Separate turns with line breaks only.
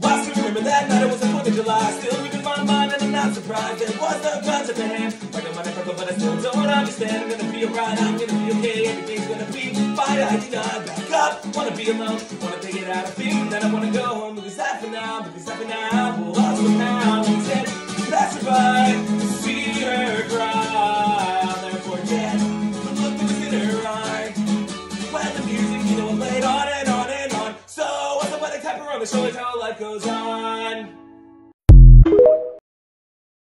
I still remember that night, it was the 4th of July. Still reading my mind, and I'm not surprised. There was no guns at the hand. Like a motherfucker, but I still don't understand. I'm gonna be alright, I'm gonna be okay. Everything's gonna be fine. I not back up. Wanna be alone, wanna take it out of feet. Then I wanna go home, because that for now, because that for now. type of rubbish, how life goes on.